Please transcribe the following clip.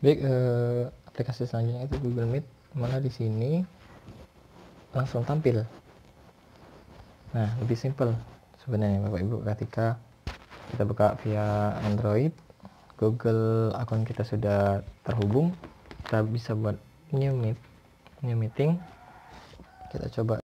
baik eh, aplikasi selanjutnya itu Google Meet. Malah di sini? Langsung tampil. Nah lebih simple sebenarnya Bapak Ibu. Ketika kita buka via Android Google akun kita sudah terhubung. Kita bisa buat new meet new meeting. Kita coba